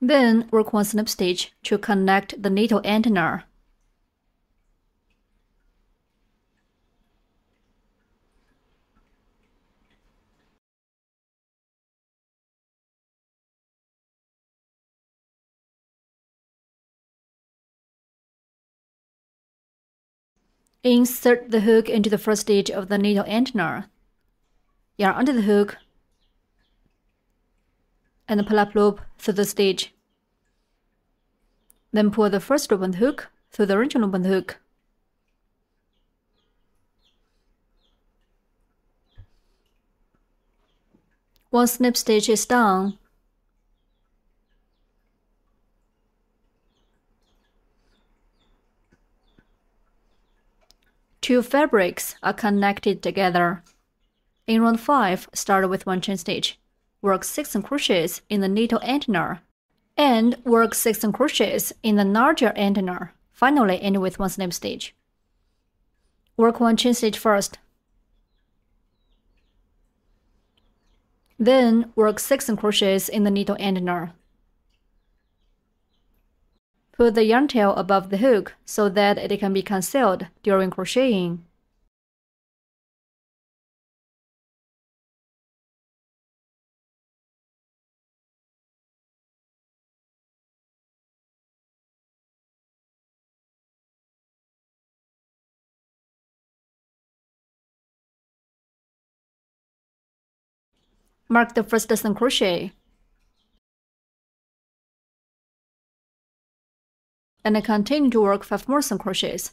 Then work one slip stitch to connect the needle antenna. Insert the hook into the first stitch of the needle antenna. Yarn under the hook and pull up loop through the stitch. Then pull the first loop hook through the original loop the hook. Once slip stitch is done, Two fabrics are connected together. In round 5, start with one chain stitch. Work 6 crochets in the needle antenna and work 6 crochets in the larger antenna. Finally, end with one slip stitch. Work one chain stitch first. Then work 6 crochets in the needle antenna. Put the yarn tail above the hook so that it can be concealed during crocheting. Mark the first dozen crochet. and I continue to work 5 more single crochets.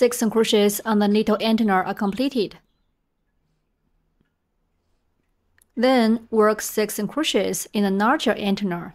Six crochets on the needle antenna are completed. Then work 6 crochets in the larger antenna.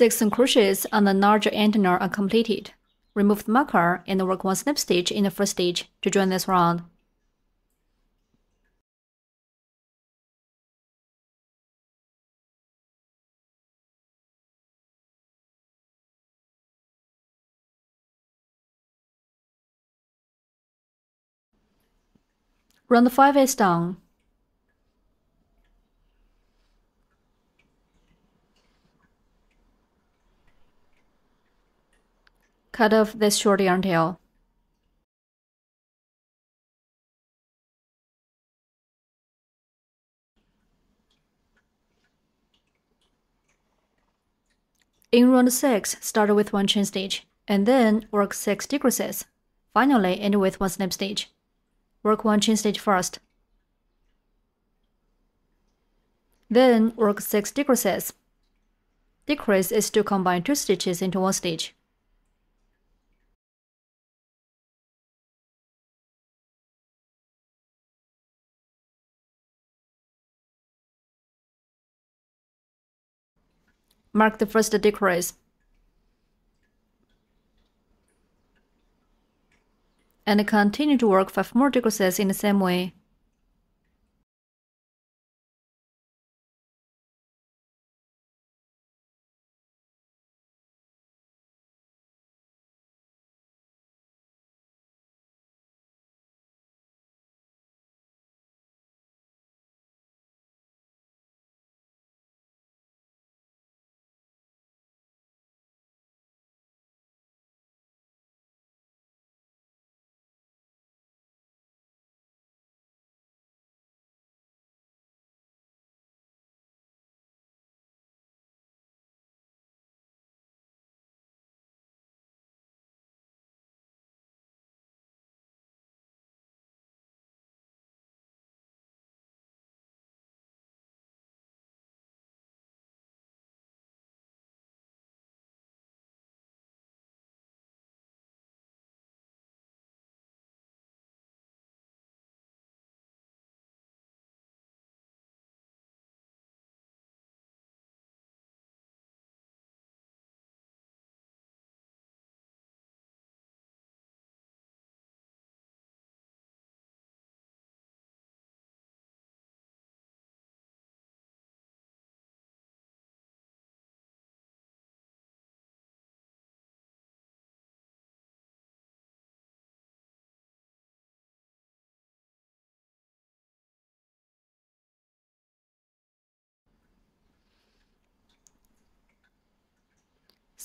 Six crochets on the larger antenna are completed. Remove the marker and work one slip stitch in the first stitch to join this round. Round 5 is done. Cut off this short yarn tail. In round 6, start with one chain stitch, and then work 6 decreases. Finally, end with one slip stitch. Work one chain stitch first. Then work 6 decreases. Decrease is to combine two stitches into one stitch. Mark the first decrease. And continue to work 5 more decreases in the same way.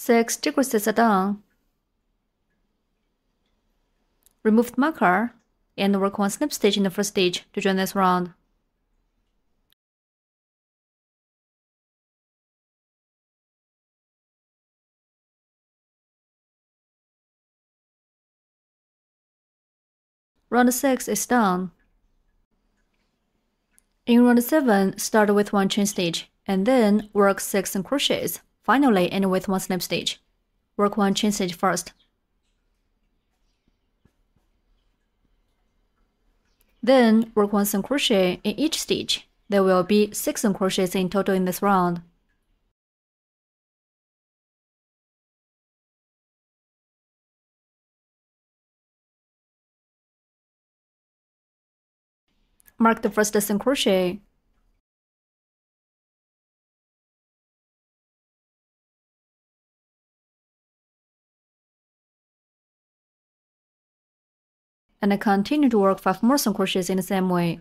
Six decreases are done. Remove the marker and work one slip stitch in the first stitch to join this round. Round 6 is done. In round 7, start with one chain stitch and then work 6 crochets. Finally, end with one slip stitch. Work one chain stitch first. Then work one single crochet in each stitch. There will be six single crochets in total in this round. Mark the first single crochet and I continue to work 5 more single crochets in the same way.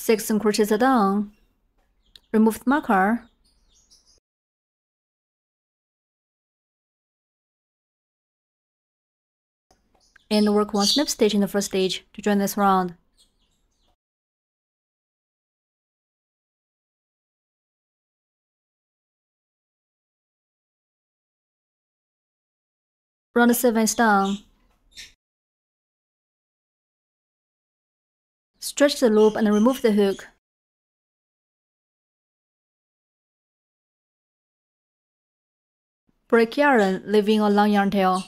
Six crochets are done. Remove the marker. And work one slip stitch in the first stitch to join this round. Round 7 is done. Stretch the loop and remove the hook. Break yarn, leaving a long yarn tail.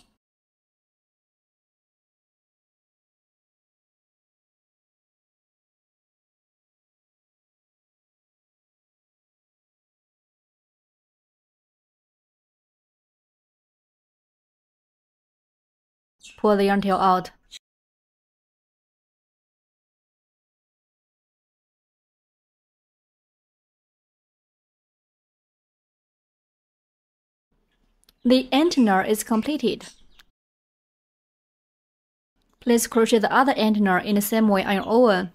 Pull the yarn tail out. The antenna is completed. Please crochet the other antenna in the same way on your own.